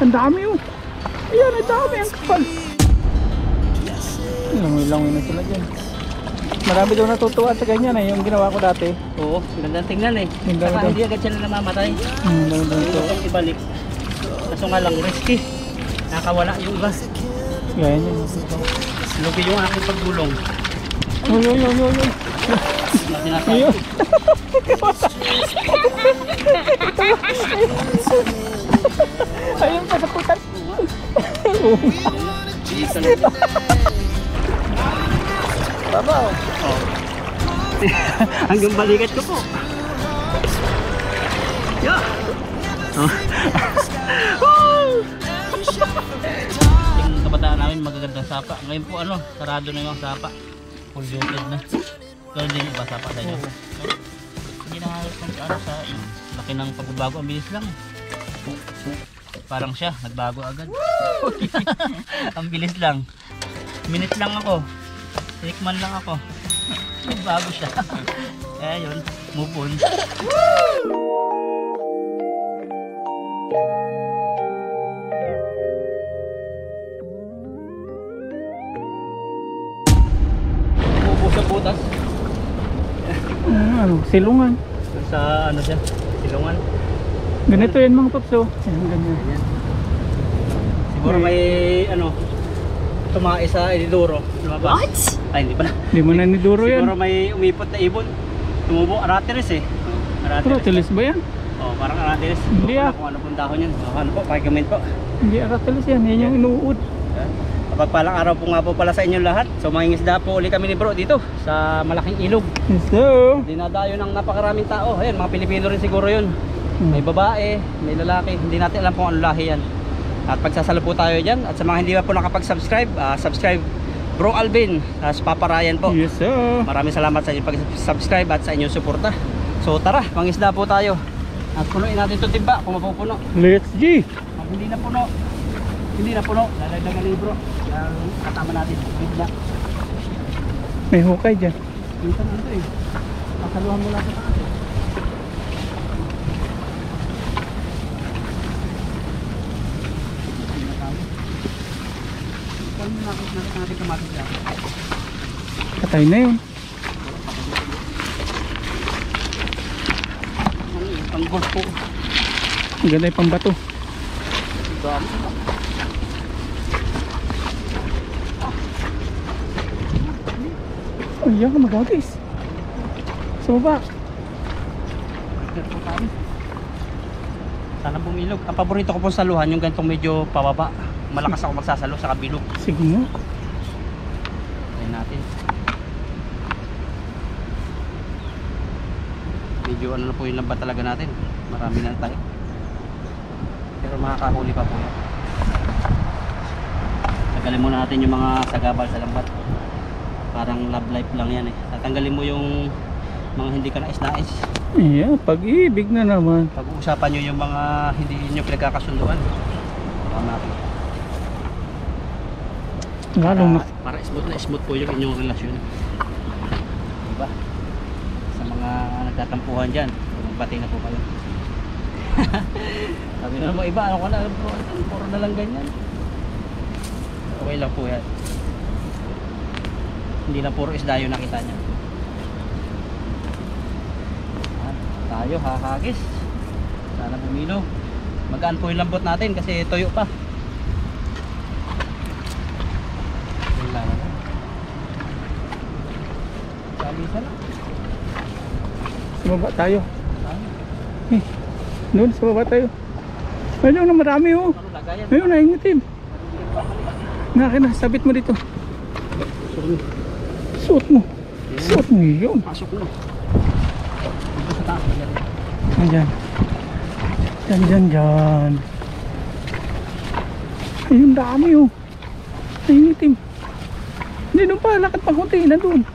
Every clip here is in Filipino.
Ang dami oh. Ayan, ang dami. Ang kapal. Langoy-langoy na sila dyan. Marami daw natutuwa sa ganyan eh. Yung ginawa ko dati. Oo, magandang tingnan eh. Ganda Saka hindi agad sila namamatay. Hmm, daw Ito to. kung ibalik. Kaso nga lang, risky. Nakawala yung iba. Gaya niya. Lugi yung aking paggulong. Uy, uy, uy, uy, uy. Sinasabi. Ayun. Ayun pa sa putan. Dito na. Baba. Oh. Hanggang balikat ko po. Yeah. Oh. yung kabataan namin magagandang sapa. Ngayon po ano, sarado na yung sapa. Full loaded na. Pero hindi yung iba sapa sa inyo. Hindi na halos ng ano sa laki ng pagbabago. Ang bilis lang. Parang siya, nagbago agad. Ang bilis lang. Minute lang ako. Tikman lang ako. Nagbago siya. Kaya yun, move on. Sa butas. Hmm, ano, silungan. Sa ano siya? Silungan. Ganito yan mga paps oh. Ayan, ganyan. Ayan. Siguro may ano, tumae sa Edidoro. Lumabas. What? Ay, hindi pala. Di mo na ni Duro Siguro yan. may umipot na ibon. Tumubo, aratiris eh. Aratiris. Aratilis ba yan? Oh, parang aratiris. Hindi ah. Kung ano pong dahon yan. Oh, ano po, pakicomment po. Hindi aratilis yan. Yan yung inuud. Yan. Kapagpalang araw po nga po pala sa inyong lahat. So mangingisda po uli kami ni bro dito sa malaking ilog. So, Dinadayo ng napakaraming tao. Ayan, mga Pilipino rin siguro yun. May babae, may lalaki. Hindi natin alam kung ano lahi yan. At pagsasalo po tayo dyan. At sa mga hindi pa po nakapag-subscribe, ah, subscribe Bro Alvin, as Papa Ryan po. yes sir. Maraming salamat sa inyong pag-subscribe at sa inyong suporta. So tara, mangisda po tayo. At punuin natin ito timba kung mapupuno. Let's G. Pag hindi na puno, hindi na puno, lalagdagan ni bro. Ang katama natin, bigla. May hukay dyan. Minsan ano ito eh. Kasaluhan mo lang sa eh. Nakit nakit natin kamatis lang. Patay na yun. Ano golf po. Ang ganda yung pambato. Dami. Ay, yan ka magagis. Sa baba. Po. Sana bumilog. Ang paborito ko pong saluhan yung ganitong medyo pababa. Malakas ako magsasalo sa kabilog. Sige nga. Ayan natin. Medyo ano na po yung lambat talaga natin. Marami na tayo. Pero makakahuli pa po yan. Tagalin muna natin yung mga sagabal sa lambat. Parang love life lang yan eh. Tatanggalin mo yung mga hindi ka nais-nais. Iya, pag-ibig na naman. Pag-uusapan nyo yung mga hindi nyo pinagkakasunduan. Baka natin. Lalong na. para, smooth na smooth po yung inyong relasyon. Diba? Sa mga nagtatampuhan dyan, magbati na po kayo. Sabi na mo iba, ano ka na, puro na lang ganyan. Okay lang po yan. Hindi na puro isda yung nakita niya. Ah, tayo hahagis. Sana bumilo. Magaan po yung lambot natin kasi tuyo pa. Kailangan na. Salisa lang. Sa baba tayo. Eh, doon sa baba tayo. Ayun na marami oh. Ayun na, ingitim. Nga, sabit mo dito. Suot mo. Suot mo yun. Pasok mo. Ayan. Dyan, dyan, dyan. Ayun, dami oh. Ayun, itim. Hindi, doon pa. Lakad pa konti. Nandun.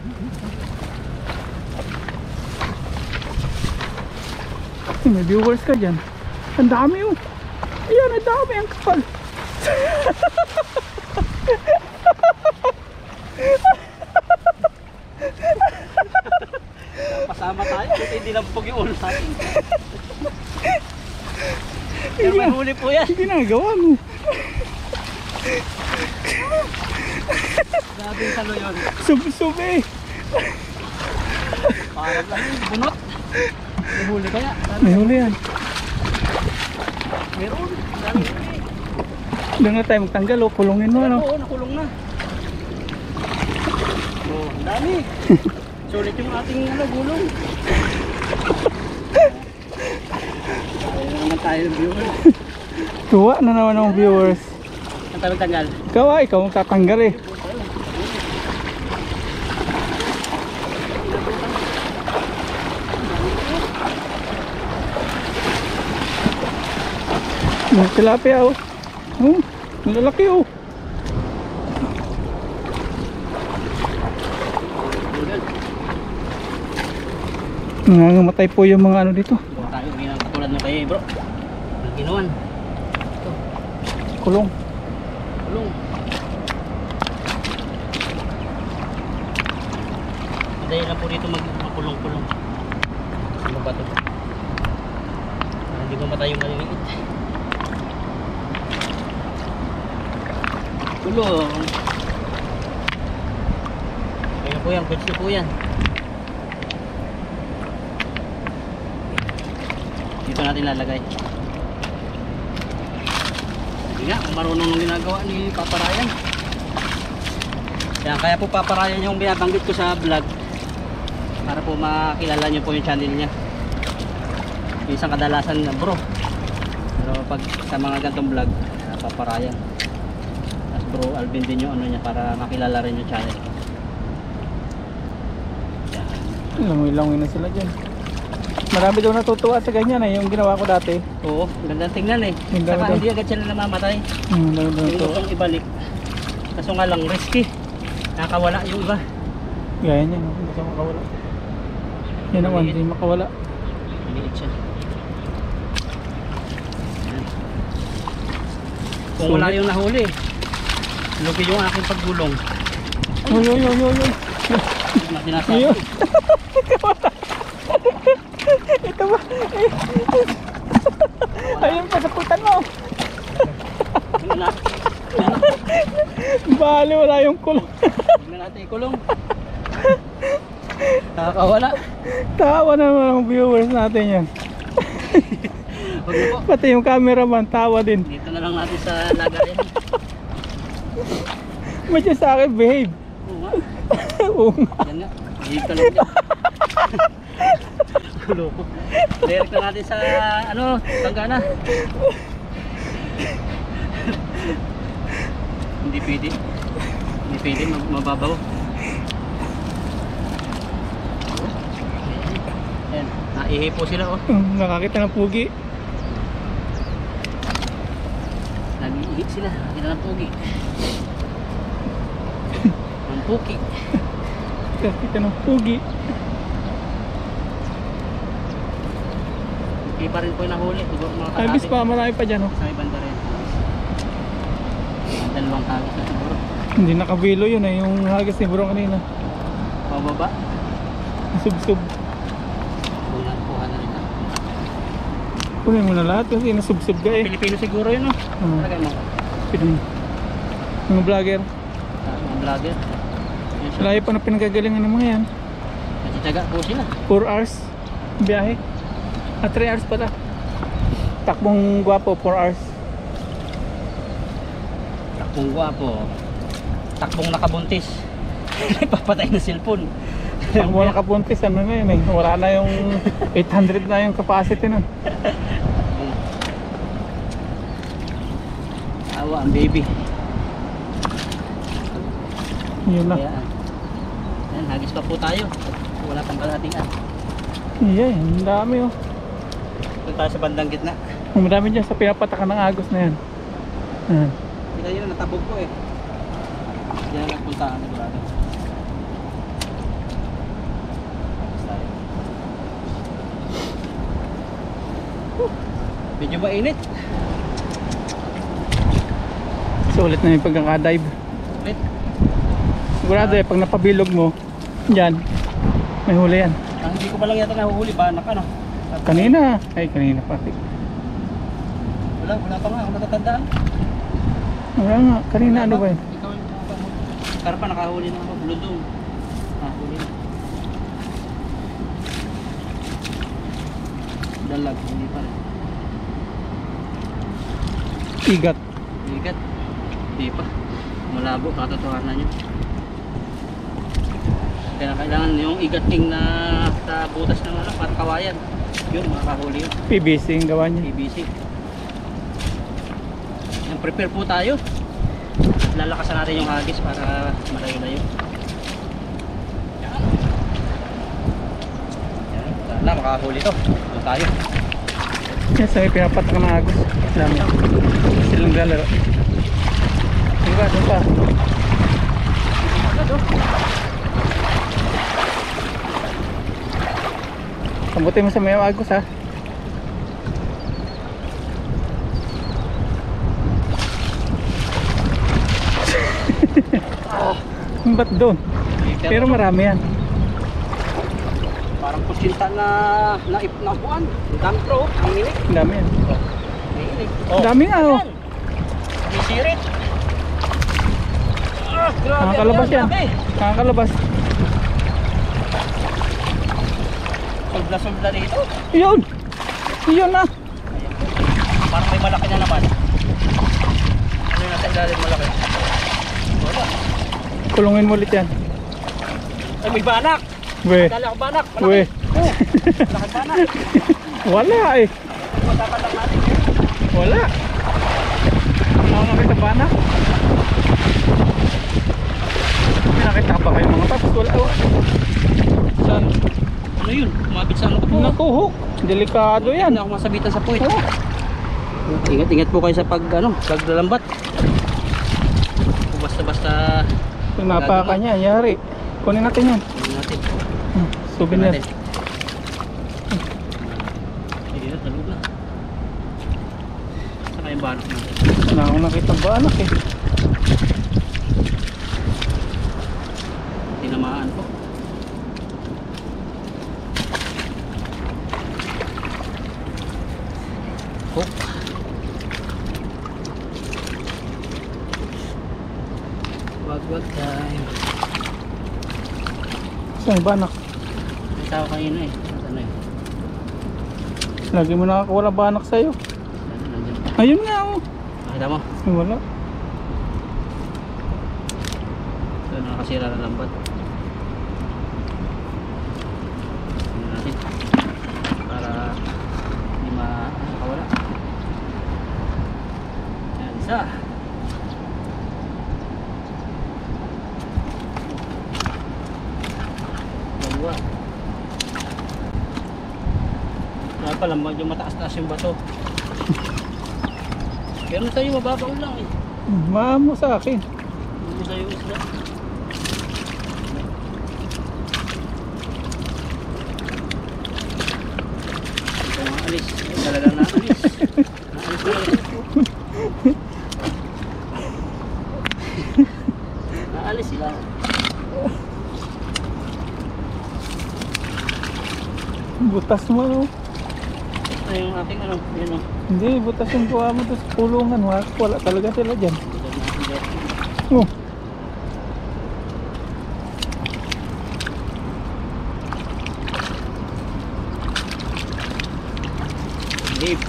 Eh, May viewers ka dyan. Ang dami oh. Ayan, ang dami. Ang kapal. Pasama tayo. Buti hindi lang pag yung ulo sa atin. Pero may huli po yan. Hindi ginagawa mo. Grabe yung salo yun. Sub-sub eh. Parang lang yung bunot. May huli kaya. May huli yan. Meron. Dami huli. Doon na tayo magtanggal o. Kulungin mo ano. Oo, nakulong na. Oh, ang dami. Sulit yung ating ano, gulong. Ayaw naman tayo ng viewer. Tuwa na naman ang viewers. Ang tayo tagal. Ikaw ah, ikaw ang tatanggal eh. May tilapia oh. Oh, ang lalaki oh. Nangangamatay po yung mga ano dito. Huwag tayo katulad mo kayo, bro. Ang ginawan. Kulong. Kulong. Madali lang po dito mag makulong-kulong. Ano ba ito? Para hindi mamatay yung maliliit. Kulong. Kaya po yan, pwede po yan. Dito natin lalagay. Hindi nga, marunong ng ginagawa ni Papa Ryan. Kaya, kaya po Papa Ryan yung binabanggit ko sa vlog para po makilala nyo po yung channel niya. Minsan kadalasan na bro. Pero pag sa mga gantong vlog, Papa. Bro Alvin din yung ano niya para makilala rin yung channel. Yan. Langoy-langoy na sila dyan. Marami daw natutuwa sa ganyan eh, yung ginawa ko dati. Oo, gandang tingnan eh. Ganda Saka hindi agad sila namamatay. Hmm, Yung natutuwa. gustong ibalik. Kaso nga lang risky. Nakawala yung iba. Gaya niya, hindi ka makawala. Yan naman, hindi makawala. Maliit siya. Kung wala yung nahuli, lugi yung aking paggulong. Uy, uy, uy. Hindi na sinasabi. Ayun. Ito ba? Ayun pa sa putan mo. Bali, wala yung kulong. Tingnan natin ikulong. Nakakawala. Tawa naman ang viewers natin yan. Huwag na. Pati yung cameraman, tawa din. Dito na lang natin sa lagayan. Yung sa akin, behave? Oo nga. Yan nga. Dito lang dyan. Loko. Direct na natin sa ano, tanggana. Hindi pwede. Hindi pwede, mababaw. Ayan, naihi po sila oh. Hmm, Nakakita ng pugi. Nag-ihi sila, nakita ng pugi. Puki. Nakakita ng pugi. Hindi pa rin po yung nahuli. Siguro mga Ay, bis pa, marami pa dyan. Oh. Sa ibang rin. Dalawang tagis na siguro. Hindi nakabilo yun eh, yung hagas ni bro kanina. Pababa. Sub-sub. Kuha kuha na rin. Kunin mo na lahat kasi nasub-sub ka eh. Pilipino siguro yun, no? Hmm. Talagay mo. Pinun. Mga vlogger. Ah, Mga vlogger. Layo pa na pinagagalingan ng mga yan. Natsitsaga po sila. 4 hours biyahe. Ah, 3 hours pala. Takbong gwapo, 4 hours. Takbong gwapo. Takbong nakabuntis. Papatay na cellphone. Takbo na kapuntis, ano na yun eh. Wala na yung 800 na yung capacity nun. Awa ang baby. Yun na. Kaya, pa po tayo. Wala pang kalatingan. Yeah, ang dami oh. Doon tayo sa bandang gitna. Ang dami dyan sa pinapatakan ng agos na yan. Ah. Kita yun, natabog ko eh. Hindi na nagpuntaan tayo. Whew. Medyo mainit. Sulit na yung pagkakadive. Wait. Sigurado eh, pag napabilog mo, dyan, may huli yan. Ah, hindi ko pa lang yata nahuhuli ba? Naka no? Kanina. Ay, kanina pati. Wala, wala pa nga. Ako natatandaan. Wala nga, kanina ano ba yun? Ikaw yung. Karpa, nakahuli na ako. Bludong. Nakahuli na. Dalag, hindi pa rin. Igat. Ikat. Hindi pa. Malabo, katotohanan yun. Kaya kailangan yung igating na sa butas ng ano, patkawayan. Yun, makakahuli yun. PVC yung gawa niya. PVC. Yan, prepare po tayo. Lalakasan natin yung hagis para malayo-layo. Yan. Yan, sana makakahuli to. Doon tayo. Yan, sa may pinapatak ng agos. Dami. Silang lalaro. Yung ba, doon pa. Kambuti mo sa may agos ha. Ba't doon? Pero marami yan. Parang kusinta na na ipnapuan. Ang dami pro, ang inik. Ang dami yan. Ang inik. Ang dami nga oh. Yan. Bisirit. Ah, grabe. Nakakalabas yan. Grabe. Nakakalabas. Sobra-sobra dito. Yun! Yun na! Ayan. Parang may malaki na naman. Ano yung nasa ilalim malaki? Wala. Kulungin mo ulit yan. Ay, may banak. We. Dala ko banak. Malaki. We. Oh, Malaki banak. Wala eh. Matapatak natin. Wala. Mga nakita ba na? May nakita pa kayo mga paps? Wala. Saan? Ano yun? Kumabit sa ano ko po. Nakuhok. Delikado yan. Hindi ako masabitan sa puwit. Oh. Ingat-ingat po kayo sa pag ano, paglalambat. Basta-basta Kung napaka niya, yari. Kunin natin yan. Kunin natin. Hmm, Souvenir. Natin. Hindi na, yung banak natin. Wala akong nakita ba anak eh. Tinamaan po. Hook. Wag wag tayo. Saan ba anak? May tao kanina eh. Ano eh? Lagi mo nakakawala ba anak sa'yo? Ano. Ayun nga oh. Nakita mo? Ay, wala. Ito nakasira na lambat. Tingnan natin. Para hindi ma makawala. Yan isa. Dalawa. Kaya pala medyo mataas-taas yung bato. Pero sa'yo mababaw lang eh. Maamo sa akin. Hindi sa'yo isda. Ito mga alis. Ay, talaga na alis. Naalis na alis. Naalis sila. Butas mo oh. Ito yung aking ano. Yan o. Hindi, butas yung kuha mo to sa kulungan. Wala, wala talaga sila dyan. Na. Oh. Dave.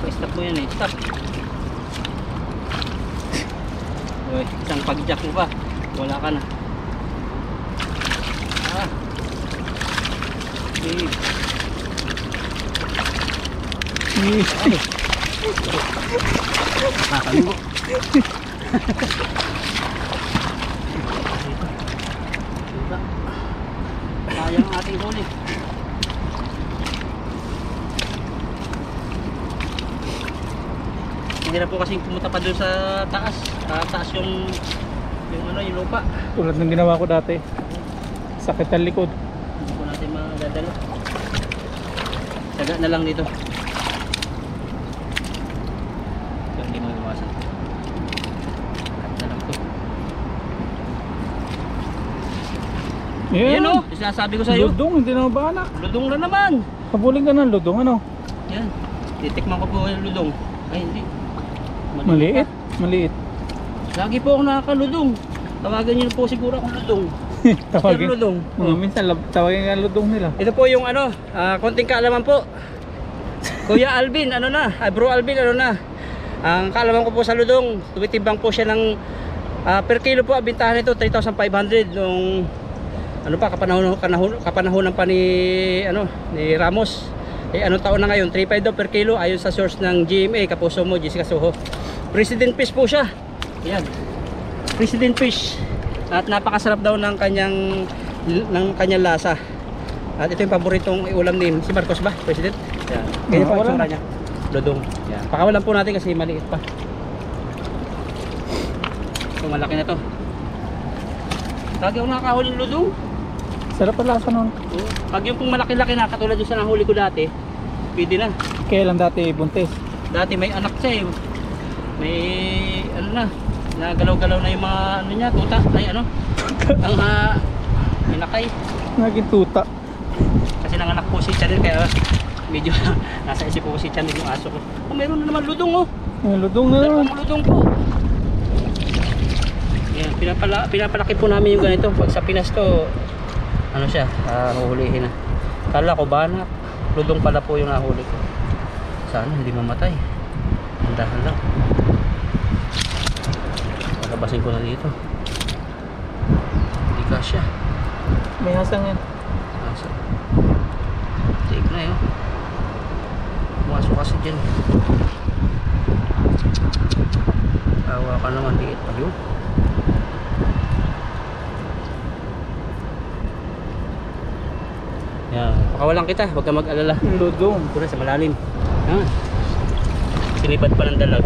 Pa-stop mo yan eh. Stop. Uy, isang pag-jack mo pa. Wala ka na. Ah. Dave. Eh, Nakakaligo. Sayang ang ating huli. Hindi na po kasi pumunta pa doon sa taas. Sa taas yung yung ano, yung lupa. Tulad ng ginawa ko dati. Sakit ang likod. Hindi po natin madadala. Saga na lang dito. Ito, hindi mo iwasan. To. Yan o, sinasabi ko sa'yo. Ludong, hindi na ba anak? Ludong na naman. Habulin ka ng ludong, ano? Yan. Titikman ko po yung ludong. Ay, hindi. Maliit. Maliit. Lagi po ako nakakaludong. Tawagan niyo po siguro akong ludong. Mr. Tawagin. Ludong. Mga minsan, tawagin nga ludong nila. Ito po yung ano, ah, konting kaalaman po. Kuya Alvin, ano na? Ah, bro Alvin, ano na? Ang kaalaman ko po sa ludong, tumitibang po siya ng ah, per kilo po, ang bintahan nito 3,500 nung ano pa kapanahon kapanahon kapanahonan pa ni ano ni Ramos. Eh anong taon na ngayon? 3.5 daw per kilo ayon sa source ng GMA Kapuso mo Jessica Soho. President fish po siya. Yan. President fish. At napakasarap daw ng kanyang ng kanyang lasa. At ito yung paboritong ulam ni si Marcos ba? President? Yan. Ah, po ang niya. Lodong. Yan. Pakawalan po natin kasi maliit pa. Ito malaki na to. Lagi ako nakakahuling lodong. Sarap ang lasa nun. Oh. Pag yung pong malaki-laki na katulad yung sa nahuli ko dati, pwede na. Kailan dati buntis? Dati may anak siya eh. May ano na, nagalaw-galaw na yung mga ano niya, tuta, ay ano. Ang uh, minakay. Naging tuta. Kasi nanganak po si Chanel kaya medyo nasa isip po si Chanel yung aso ko. Oh, meron na naman ludong oh. Yung ludong na. Dalawang ludong po. Yan, pinapala, pinapalaki po namin yung ganito. Pag sa Pinas to, ano siya, uh, huhulihin na. Kala ko banak. Ludong pala po yung nahuli ko. Sana hindi mamatay. Andahan lang. Palabasin ko na dito. Hindi kasya. May hasang yan. Asa? Take na yun. Pumasok kasi dyan. Tawa ka naman, liit pa yun. Yan, pakawalan kita, huwag ka mag-alala. Ludong. Ito na sa malalim. Ha? Sinibad pa ng dalag.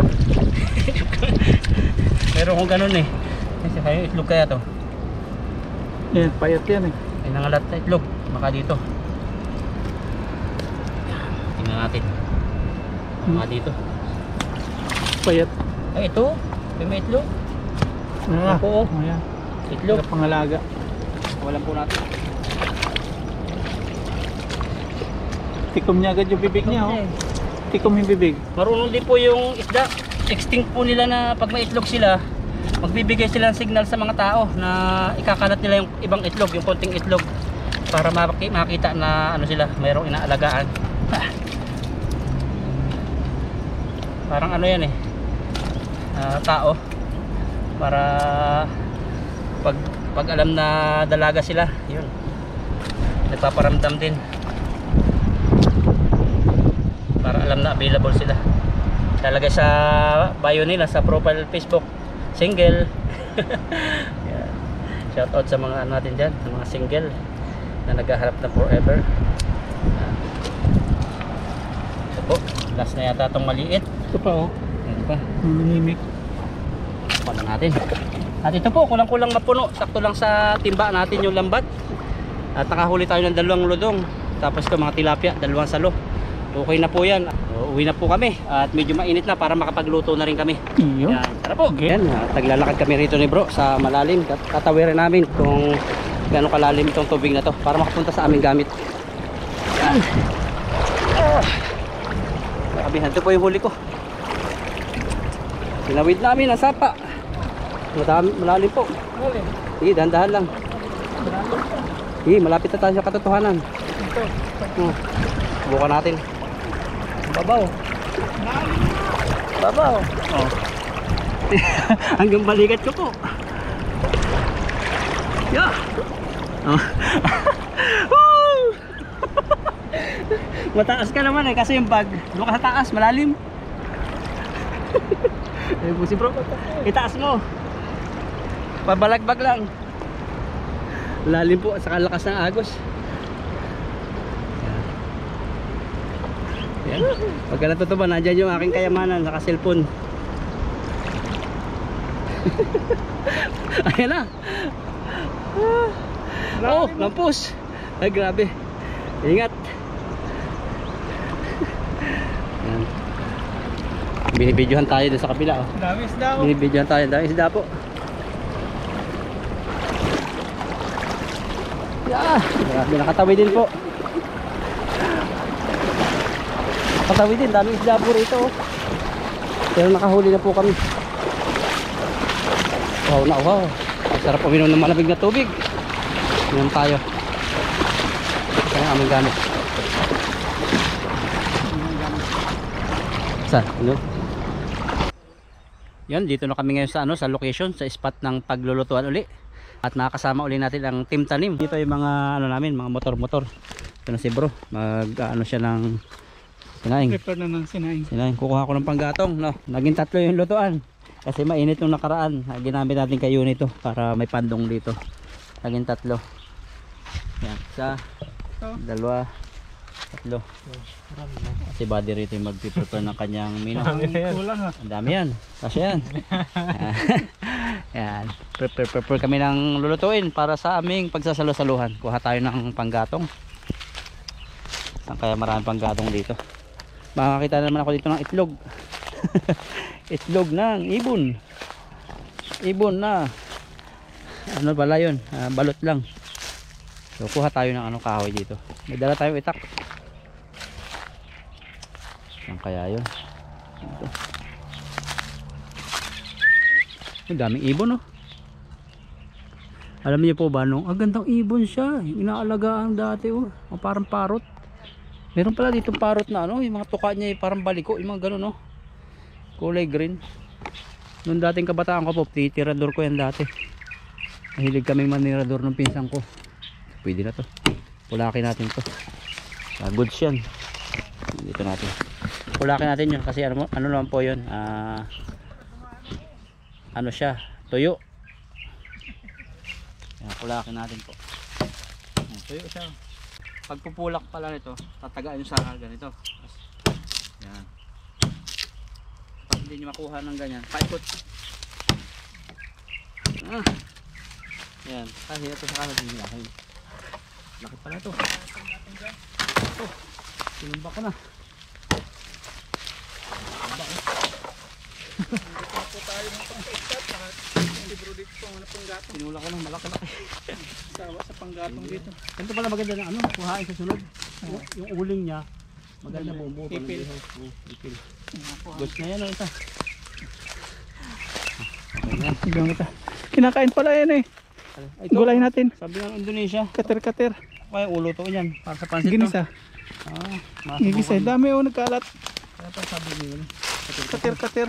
Meron kong ganun eh. Kasi kayo itlog kaya to. Yan, payat yan eh. Ay nangalat na itlog. Baka dito. Tingnan natin. Baka dito. Payat. Ay ito. May may itlog. Ah, Ako, oh. Ayan. Itlog. Sarap pangalaga. Walang po natin. Tikom niya agad yung bibig niya oh. Tikom yung bibig. Marunong din po yung isda. Extinct po nila na pag may itlog sila, magbibigay sila ng signal sa mga tao na ikakalat nila yung ibang itlog, yung konting itlog para maki- makita na ano sila, mayroong inaalagaan. Parang ano yan eh. ah, tao para pag pag alam na dalaga sila, yun. Nagpaparamdam din para alam na available sila talaga sa bio nila sa profile Facebook single Yan. shout out sa mga ano natin dyan sa mga single na naghahanap ng forever Yan. ito po last na yata itong maliit Ito pa oh. yan pa Nanimik. Kuha natin. At ito po, kulang-kulang mapuno. Sakto lang sa timba natin yung lambat. At nakahuli tayo ng dalawang lodong. Tapos ito mga tilapia, dalawang salo. Okay na po yan. Uwi na po kami. At medyo mainit na para makapagluto na rin kami. Iyo. Yan, tara po. Okay. Yan, ah, taglalakad kami rito ni bro sa malalim. Tat- Tatawirin namin kung gaano kalalim itong tubig na to para makapunta sa aming gamit. Yan. Ah. Grabe, ito po yung huli ko. Tinawid namin ang sapa. Madami, malalim po. Sige, dahan-dahan lang. Sige, malapit na tayo sa katotohanan. Hmm. Subukan natin. Babaw. Babaw. Oh. Hanggang balikat ko po. Yeah. Oh. Mataas ka naman eh kasi yung bag doon ka sa taas, malalim. Ayun po si bro. Itaas mo. Pabalagbag lang. Lalim po sa kalakas ng agos. Yan. Pagka natutuba, nandyan yung aking kayamanan, naka cellphone. Ayan na. Oh, lampos. Ay, grabe. Ingat. Yan. Binibidyohan tayo sa kabila. Oh. Dami isda oh. Binibidyohan tayo. Dahil isda po. Yeah, grabe nakatawi din po. Patawid din, daming isda po rito. Oh. Pero nakahuli na po kami. Wow na wow. Sarap uminom ng malamig na tubig. Inom tayo. Ito ang aming gamit. Saan? Ano? Yan, dito na kami ngayon sa ano, sa location, sa spot ng paglulutuan uli. At nakakasama uli natin ang Team Tanim. Dito yung mga ano namin, mga motor-motor. Ito na si bro, mag ano siya ng sinaing. Prepare na ng sinaing. Sinaing, kukuha ko ng panggatong, no. Naging tatlo yung lutuan. Kasi mainit nung nakaraan. Ah, Ginamit natin kay Unito para may pandong dito. Naging tatlo. Yan, isa, dalawa, tatlo. Si Buddy rito yung mag-prepare ng kanyang mino. Ha. Ang dami yan. Kasi yan. yan. Prepare, prepare kami ng lulutuin para sa aming pagsasalo-saluhan. Kuha tayo ng panggatong. Saan kaya maraming panggatong dito? Makakita naman ako dito ng itlog. itlog ng ibon. Ibon na. Ano pala yun? Ah, balot lang. So kuha tayo ng ano kahoy dito. May dala tayong itak. Saan kaya yun? Dito. Ang daming ibon oh. Alam niyo po ba nung ang gandang ibon siya. Inaalagaan dati oh. Parang parot. Meron pala dito parot na ano, yung mga tuka niya eh, parang baliko, yung mga ganun oh. Kulay green. Nung dating kabataan ko po, titirador ko yan dati. Mahilig kaming manirador ng pinsang ko. Pwede na to. Pulakin natin to. Ah, goods yan. Dito natin. Pulakin natin yun kasi ano, ano naman po yun. Ah, ano siya, tuyo. Yan, pulakin natin po. Tuyo siya. Pag pupulak pala nito, tatagaan nyo sa ganito. Yan. Pag hindi nyo makuha ng ganyan, paikot. Ah. Yan, kasi ito sa kanan din laki. Laki pala ito. Ito, sinumba ko na. Libro dito po ang panggatong. Sinula ko na malaki-laki. Sawa sa panggatong dito. Ganito pala maganda na ano, kuhain sa sunod. Yung, yung uling niya, maganda bumubuo pa ng Ipil. ipil. Goods na yan o ito. Hanggang kita. Kinakain pala yan eh. Ito, Gulay natin. sabi ng Indonesia, Kater-kater. kaya ulo to yan. Para sa pansit to. Ginisa. Ah, Gigisa. masubukan. Dami oh nagkalat. Kaya pa sabi niyo. Kater-kater.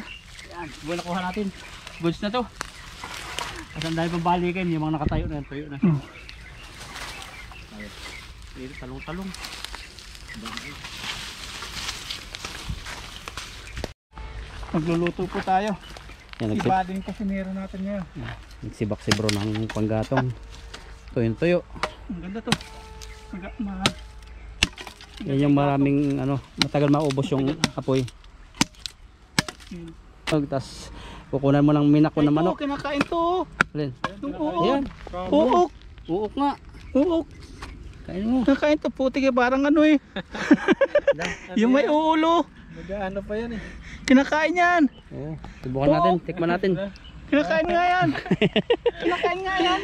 Yan, buwan nakuha natin. Goods na to. Kasi ang dahil pang balikin, yung mga nakatayo na, tuyo na. Hmm. Ayun. Dito, talong-talong. Magluluto po tayo. Yan, nagsib Iba din kasi meron natin ngayon. nagsibak si bro ng panggatong. Tuyong tuyo. Ang ganda to. Maga, ma Yan yung maraming ano, matagal maubos yung apoy. Yun. Tapos kukunan mo ng minako na Ito, manok. kinakain to. Alin? Yung uok. Ayan, Uok. uok nga. Uok. Kain mo. Kinakain to. Puti kaya parang ano eh. yung may uulo. Nag-ano pa yan eh. Kinakain yan. Oo, subukan natin, tikman natin. Kinakain nga yan. Kinakain nga yan.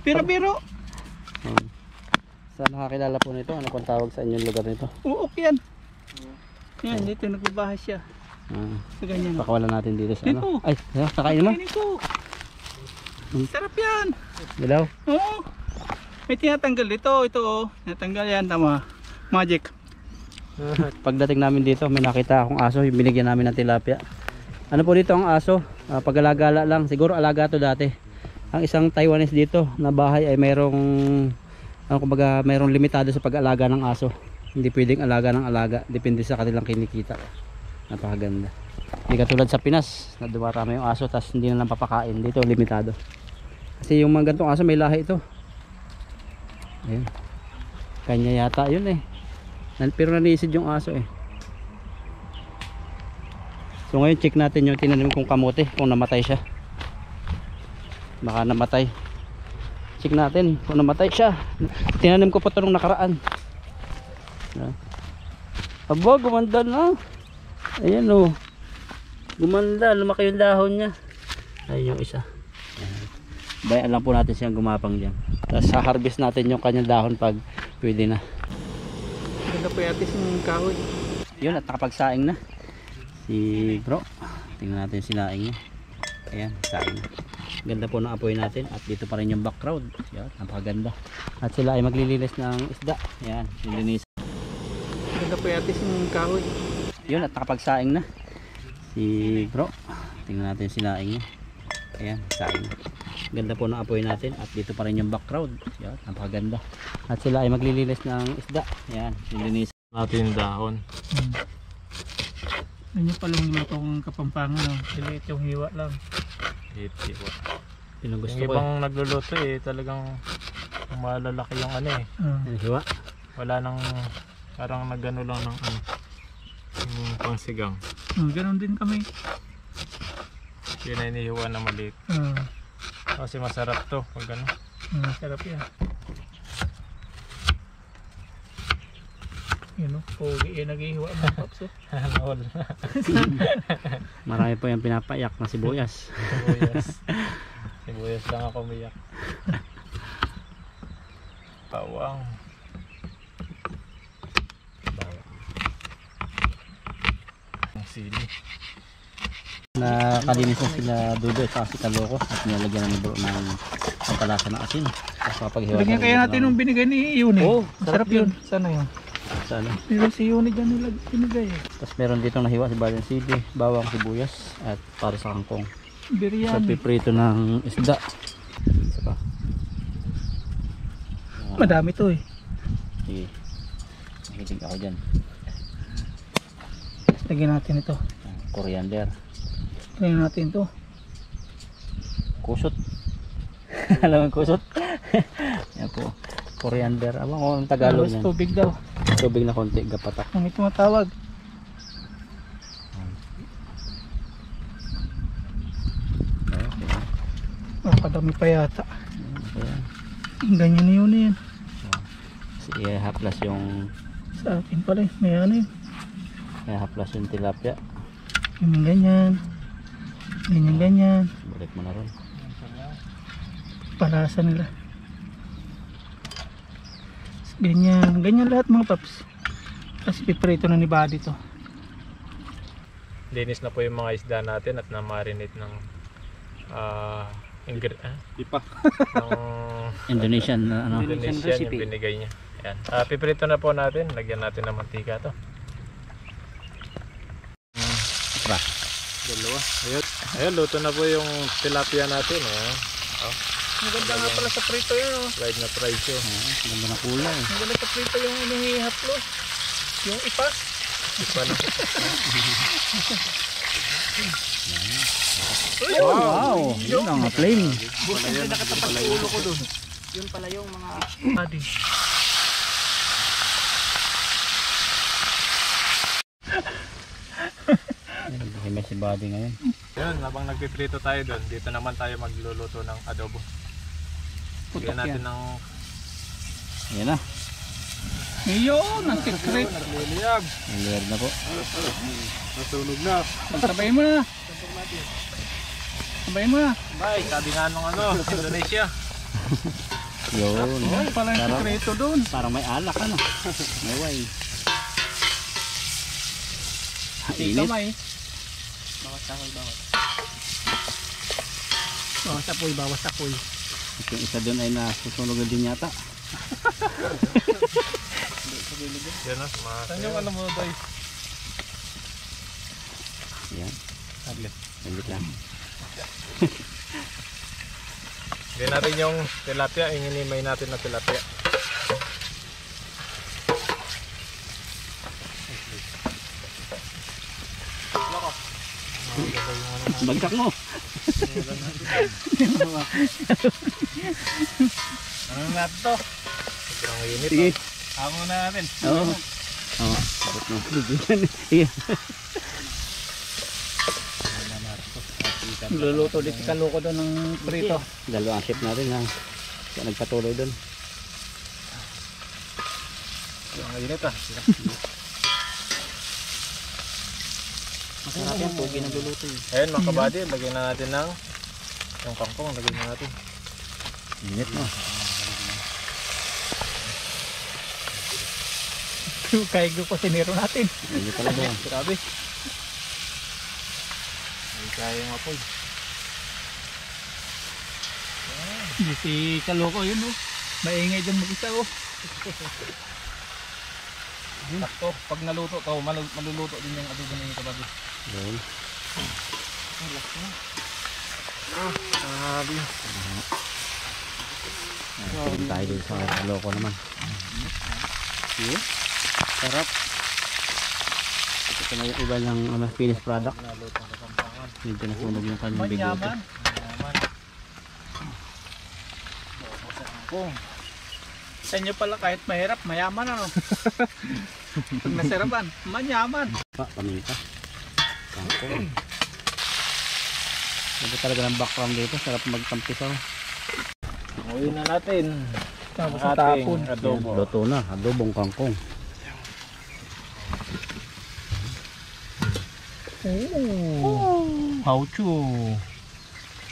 Biro-biro. Hmm. Sa nakakilala po nito, ano pang tawag sa inyong lugar nito? Uok yan. Yan, dito nagbabahay siya. Ah, Sa ganyan. pakawalan natin dito sa ano. Dito. Ay, ayun, nakain mo? Kainin ko. Hmm. Sarap yan. Dilaw. Oo. May tinatanggal dito. Ito oh. Tinatanggal yan. Tama. Magic. Pagdating namin dito, may nakita akong aso, yung binigyan namin ng tilapia. Ano po dito ang aso? Ah, pag-alagala lang, siguro alaga to dati. Ang isang Taiwanese dito na bahay ay mayroong ano kumbaga, mayroong limitado sa pag-alaga ng aso. Hindi pwedeng alaga ng alaga, depende sa kanilang kinikita. Napakaganda. Hindi katulad sa Pinas, na dumarami yung aso tapos hindi na lang papakain. Dito limitado. Kasi yung mga gantong aso may lahi ito. Ayun. Kanya yata yun eh. Pero nanisid yung aso eh. So ngayon check natin yung tinanim kong kamote kung namatay siya. Baka namatay. Check natin kung namatay siya. Tinanim ko pa ito nung nakaraan. Ah. Aba, gumanda na. Ayan o. Oh. Gumanda, lumaki yung dahon niya. Ayun yung isa. Ayan. Bayan lang po natin siyang gumapang dyan. Tapos harvest natin yung kanyang dahon pag pwede na. Ganda po yatis ng kahoy. Yun at nakapagsaing na. Si bro. Tingnan natin si naing niya. Ayan, saing na. Ganda po ng apoy natin at dito pa rin yung background. Yan, napakaganda. At sila ay maglilinis ng isda. Ayan, nilinis. Ganda po yatis yung kahoy. Yun at nakapagsaing na. Si bro. Tingnan natin si naing niya. Ayan, saing na. Ganda po ng apoy natin at dito pa rin yung background. Yan, napakaganda. At sila ay maglilinis ng isda. Ayan, nilinis. natin dahon. Ganyan pala yung luto kong kapampangan. No? Diliit yung hiwa lang. Iti ko. Yun ang gusto Yung ko. ibang nagluluto eh, talagang malalaki yung ano eh. Eh. Yung hiwa. Wala nang parang nagano lang ng ano. Yung pangsigang. Ah, ganun din kami. Yun na inihiwa na maliit. Ah, Kasi masarap to pag ano. ah, sarap yan. Yun o, pogi yung naghihiwa mo paps oh. All. Marami po yung pinapayak na sibuyas. Sibuyas. Sibuyas lang ako umiyak. Bawang. Ang sili. Nakalinis na sila dudo at si kaloko at nilagyan ni bro ng pampalasa ng asin. Tapos kapag hiwa Lagyan kaya natin yung binigay ni Yuni. Oo, sarap yun. Sana yun. Sa ano. Pero si Yuni dyan nila binigay. eh. Tapos meron dito nahiwa si Balan City, bawang sibuyas at para sa kangkong. Sa Biryani. piprito ng isda. Isa pa. Ah, Madami to eh. Sige. Mahilig ako dyan. Lagyan natin ito. Ah, Coriander. Lagyan natin to. Kusot. Alam mo yung kusot? Yan po. Coriander. Abang ko ang Tagalog Tapos yan. tubig daw. Tubig na konti, gapatak. Ang ito matawag. Okay. Nakakadami pa yata. Ayan. Ganyan na yun yan. Si ihaplas yung Sa akin pala eh. May ano yun. Ihaplas yung tilapia. Ganyan ganyan. Ganyan ganyan. Balik mo na ron. Palasa nila. Ganyan. Ganyan lahat mga paps. Kasi piprito na ni Buddy to. Linis na po yung mga isda natin at na-marinate ng ah ingre ah? Ipa. ng Indonesian na ano. Indonesian yung binigay niya. Ayan. Ah, piprito na po natin. Lagyan natin ng mantika to. Dalawa. Ayun. Ayun, luto na po yung tilapia natin. Ayan. Maganda nga pala sa prito yun. Oh. Fried na fried siya. Ah, Ganda na kulay. Maganda sa prito yung inihihaplo. Yung ipas. Ipa na. Oh, wow! Yun ang flame. Buddy. Himay si body ngayon. Ayun, habang nagpiprito tayo doon, dito naman tayo magluluto ng adobo. Putok Lagyan natin yan. ng Ayan na. Iyon, ang secret. liliyab. Layer na po. Nasunog na. Sabayin mo na. Sabayin mo na. Bye, sabi nga nung ano, Indonesia. Yun. Yan pala yung Sarap. sekreto doon. Parang may alak ano. May wine. Di Init. kamay. Bawas apoy, bawas apoy. At yung isa doon ay nasusunog na din yata. Yan na, mga... Saan yung ano mo, Doy? Ayan. Saglit. Saglit lang. Hindi natin yung tilapia, inginimay natin na tilapia. Bagsak mo. Ano natin to? Sige. Ako na natin. Oo. Oo. Sarap na. Sige. Luluto dito kaloko doon ng prito. Dalawang chef natin ha. Kaya nagpatuloy doon. Ang init ah. Masarap yan. Pogi na luluto eh. Ayun mga kabady, lagyan na natin ng yung kangkong, lagyan na natin. Init mo. Kaigo ko siniro natin. Hindi talaga. Grabe. Ay, kaya nga po. Hindi si Kaloko yun oh. Maingay dyan mag-isa oh. Sakto, pag naluto to, malu- maluluto din yung adobo yung kababi. Yun. Grabe. Ayan, tayo dito sa loko naman. Yun. Sarap. Ito na yung iba ng ano, finished product. Medyo nasunog yung kanyang bigote. Manyaman. Naman. Kung. Sa inyo pala kahit mahirap, mayaman ano. Pag nasirapan, manyaman. Pa, paminta. Kangkong. Ito talaga ng background dito. Sarap magtampisaw. Uwi na natin. Tapos Ang sa tapon. adobo. Luto na. Adobong kangkong. Oh. Haucho.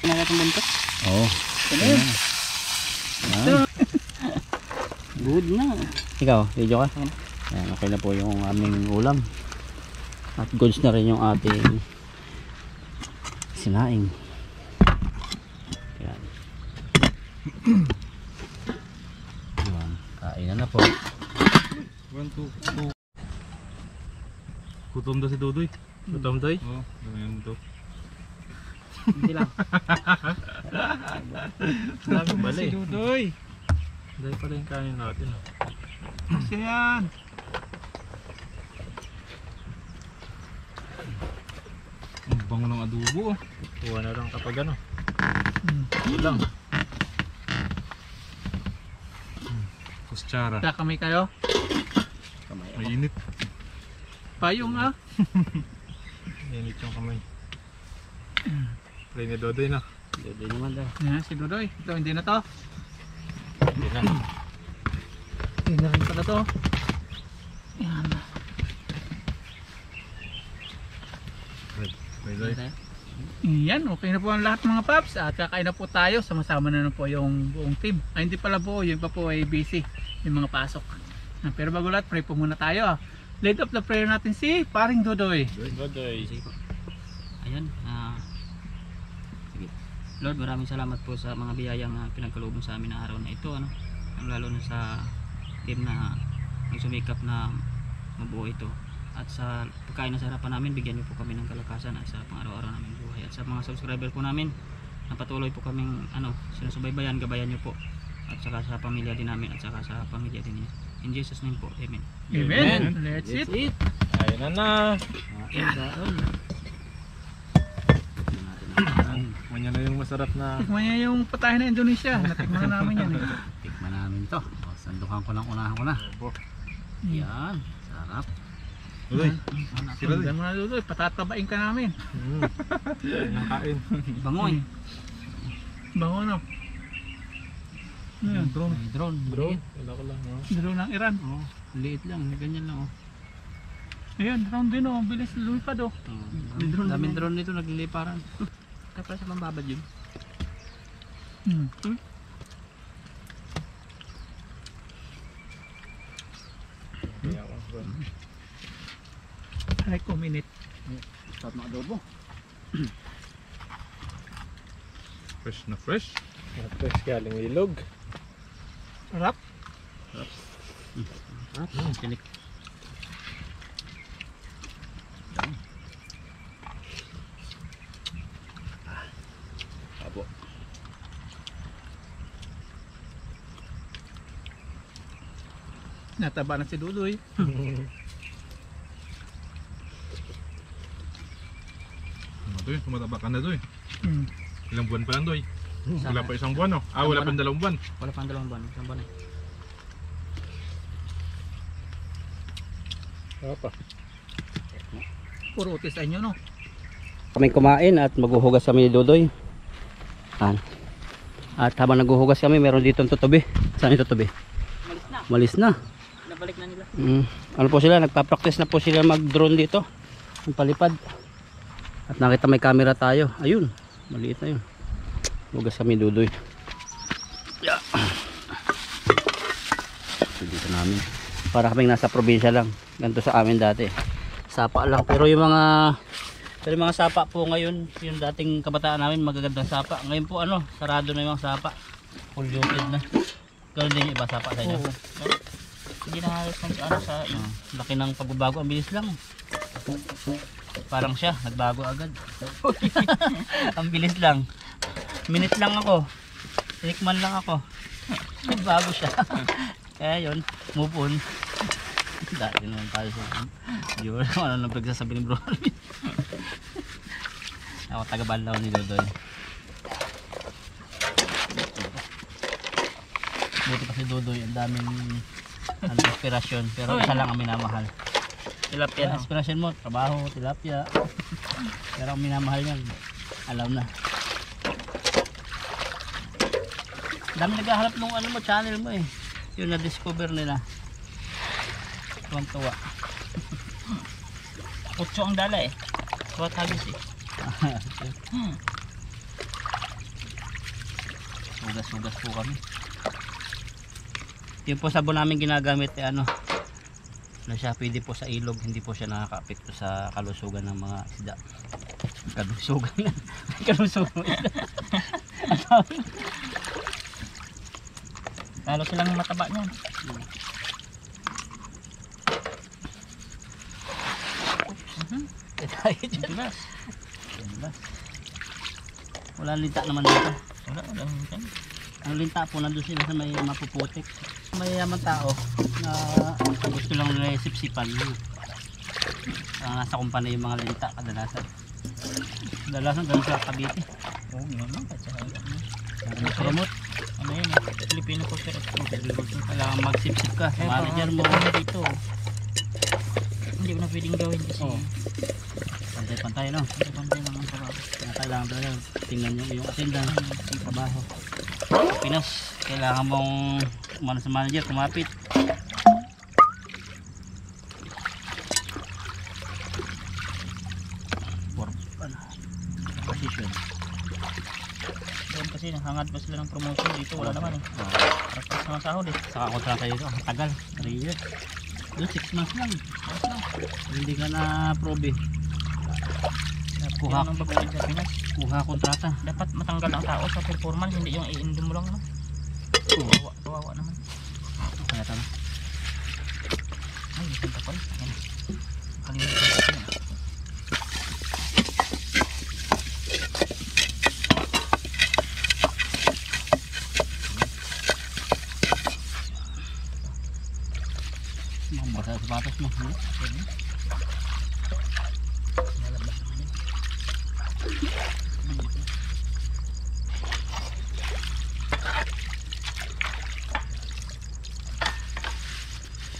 Kaya itong buntot? Oo. Ano yun? Yan. Good na. Ikaw, video ka? Yan, okay na po yung aming ulam. At goods na rin yung ating sinaing. Yan. Yan. Kain na na po. One, two, two. Gutom daw si Dudoy. Gutom daw? Oo, ganyan to. Hindi lang. Dami pala Si eh. Dudoy. Dahil pala yung kanin natin. Kasi yan. Ang bango ng adobo. oh. Kuha na lang kapag ano. Ito lang. Hmm, Kutsara. Kaya kami kayo. May init. Payong ah. Init yung kamay. Play ni Dodoy na. Hindi naman daw. Yan, si Dudoy. Ito, hindi na to. Hindi na. Hindi na rin pala to. Yan. Yan, okay na po ang lahat mga paps. At kakain na po tayo. Sama-sama na, na po yung buong team. Ay, hindi pala po. Yung pa po ay busy. Yung mga pasok. Ah, Pero bago lahat, pray po muna tayo. ah. Lead of the prayer natin si Paring Dudoy. Dodoy. Sige po. Ayan. ah sige. Lord, maraming salamat po sa mga biyayang uh, pinagkalooban sa amin na araw na ito. Ano? Ang lalo na sa team na nagsumikap na mabuo ito. At sa pagkain na sa harapan namin, bigyan niyo po kami ng kalakasan at sa pang-araw-araw namin buhay. At sa mga subscriber po namin, na patuloy po kaming ano, sinusubaybayan, gabayan niyo po. At saka sa pamilya din namin at saka sa pamilya din niya. In Jesus name po. Amen. Amen. Let's eat. it. Ayun na na. Manya na yung masarap na. Tikman niya yung patahin na Indonesia. Natikman na namin yan eh. Tikman namin to. Sandukan ko lang unahan ko na. Yan. Sarap. Dodoy. Sila Sundan mo na. Patatabain ka namin. Mm. Ayun ang kain. Bangoy. Bango no. Yun? Drone. May drone. Drone. Liit. Wala ko lang. Oh. Drone ng Iran. Oh, liit lang. Ganyan lang oh. Ayun, drone din oh. Bilis lumipad oh. May drone. Daming drone nito nagliliparan. Kaya sa mambabad yun. Hmm. Kaya ako, drone. Ay, kuminit. Sarap na adobo. Fresh na fresh. Fresh galing ilog. Sarap. Sarap. Tinik. Abo. Nataba na si Dudoy. Ano yun? Tumataba ka na eh. Hmm. Ilang buwan pa lang to eh. Wala pa isang buwan no? Ah, wala pa dalawang buwan. Wala pang dalawang buwan. Isang buwan eh. Wala pa. Puro utis ay nyo no. Kami kumain at maghuhugas kami ni Dodoy. Yan. At habang naghuhugas kami, meron dito ang tutubi. Saan yung tutubi? Malis na. Malis na. Mm. Ano po sila? Nagpa-practice na po sila mag-drone dito. Ang palipad. At nakita may camera tayo. Ayun. Maliit na yun. Hugas kami Dodoy. Yeah. So, dito namin. para kaming nasa probinsya lang ganito sa amin dati sapa lang pero yung mga pero yung mga sapa po ngayon yung dating kabataan namin magagandang sapa ngayon po ano sarado na yung mga sapa polluted na ganoon din yung iba sapa sa inyo Oo. Hindi na halos ano sa Ah, laki ng pagbabago. Ang bilis lang. Parang siya nagbago agad. Ang bilis lang. Minute lang ako. Tinikman lang ako. Nagbago siya. Kaya yun move on. Dati naman tayo sa di ba? Naman ano nang pagsasabi ni bro ako taga Banlaw ni Dodoy. Buti pa si Dodoy ang daming ano, inspirasyon. Pero isa lang ang minamahal. Tilapia. Ang inspirasyon mo trabaho tilapia. Pero ang minamahal niyan alam na. Dami naghahanap nung ano mo channel mo eh. Yung na-discover nila. Tuwang tuwa Kutso ang dala eh. Kuwat habis eh. sugas-sugas po kami yung po sabon namin ginagamit eh ano na siya pwede po sa ilog hindi po siya nakaka-apekto sa kalusugan ng mga isda kalusugan kalusugan Lalo silang mataba niyan. Tayo dyan. Tigas. Diba? wala linta naman dito Wala, wala. wala. ang linta po nandun sila sa may mapuputik mayaman tao na gusto lang nila sipsipan uh, nasa kumpanya yung mga linta kadalasan kadalasan ganun sa Cavite Oo, oh, naman. Kahit sa ano promote ano yun eh. Filipino culture. kailangan magsipsip ka manager mo dito. Hindi ko na pwedeng gawin kasi Oo. pantay-pantay no pantay lang ang kaya kailangan talaga tingnan nyo yung attendance yung trabaho Pinas kailangan mong umano sa manager kumapit for ano position Doon kasi hangad pa sila ng promotion dito. Wala naman eh. Tapos naman sahod eh. saka kontrata dito ang tagal 3 years doon 6 months lang hindi ka na probe Kuha ng baguhin sa Pinas. kuha kontrata Dapat matanggal ang tao sa performance. Hindi yung i-indom mo lang. No? Kawawa, kawawa naman. kaya tama Ay, isang kapal. Ayan. Kalimutan ko yun. mga basa sa sapatos mo hmm? Lalabas naman yun.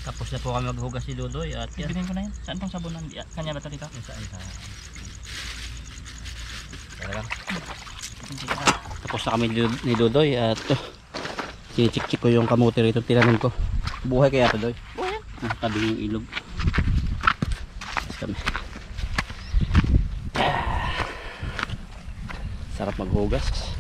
tapos na po kami maghugas si Dudoy at yan Bibilin ko na yan. Saan tong sabunan? Di- Kanya ba ito dito? saan sa Tara lang. Ka. Tapos na kami ni Dudoy at uh, sinichik-chik ko yung kamote rito tinanim ko. Buhay kaya to Doy? Buhay. Ah, tabi yung ilog. Tapos kami. Sarap maghugas.